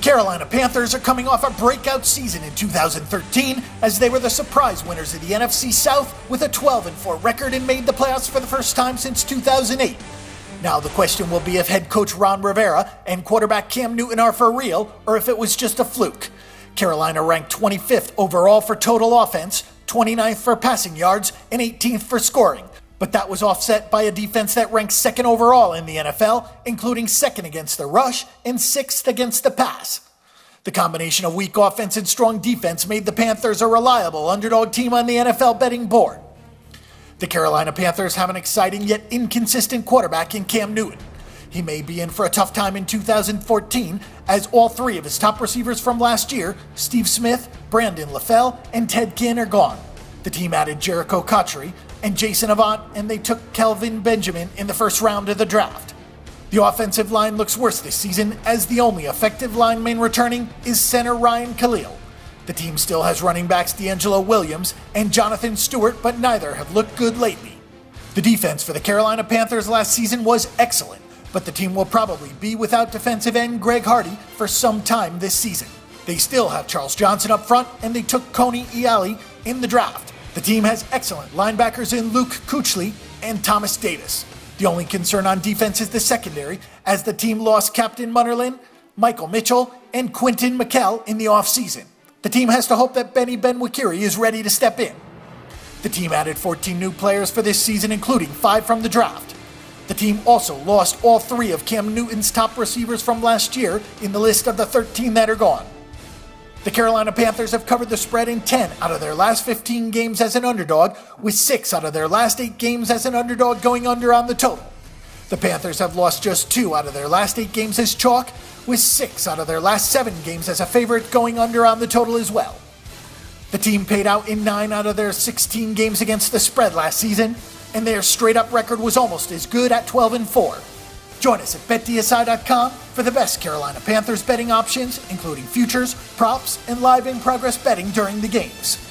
Carolina Panthers are coming off a breakout season in 2013 as they were the surprise winners of the NFC South with a 12 4 record and made the playoffs for the first time since 2008. Now, the question will be if head coach Ron Rivera and quarterback Cam Newton are for real or if it was just a fluke. Carolina ranked 25th overall for total offense, 29th for passing yards, and 18th for scoring. But that was offset by a defense that ranked second overall in the NFL, including second against the rush and sixth against the pass. The combination of weak offense and strong defense made the Panthers a reliable underdog team on the NFL betting board. The Carolina Panthers have an exciting yet inconsistent quarterback in Cam Newton. He may be in for a tough time in 2014, as all three of his top receivers from last year, Steve Smith, Brandon LaFell, and Ted Ginn, are gone. The team added Jerricho Cotchery, and Jason Avant, and they took Kelvin Benjamin in the first round of the draft. The offensive line looks worse this season, as the only effective lineman returning is center Ryan Kalil. The team still has running backs DeAngelo Williams and Jonathan Stewart, but neither have looked good lately. The defense for the Carolina Panthers last season was excellent, but the team will probably be without defensive end Greg Hardy for some time this season. They still have Charles Johnson up front, and they took Kony Ealy in the draft. The team has excellent linebackers in Luke Kuechly and Thomas Davis. The only concern on defense is the secondary, as the team lost Captain Munnerlyn, Michael Mitchell, and Quintin Mikell in the offseason. The team has to hope that Benny Benwikere is ready to step in. The team added 14 new players for this season, including five from the draft. The team also lost all three of Cam Newton's top receivers from last year in the list of the 13 that are gone. The Carolina Panthers have covered the spread in 10 out of their last 15 games as an underdog, with 6 out of their last 8 games as an underdog going under on the total. The Panthers have lost just 2 out of their last 8 games as chalk, with 6 out of their last 7 games as a favorite going under on the total as well. The team paid out in 9 out of their 16 games against the spread last season, and their straight up record was almost as good at 12 and 4. Join us at betdsi.com for the best Carolina Panthers betting options, including futures, props, and live in progress betting during the games.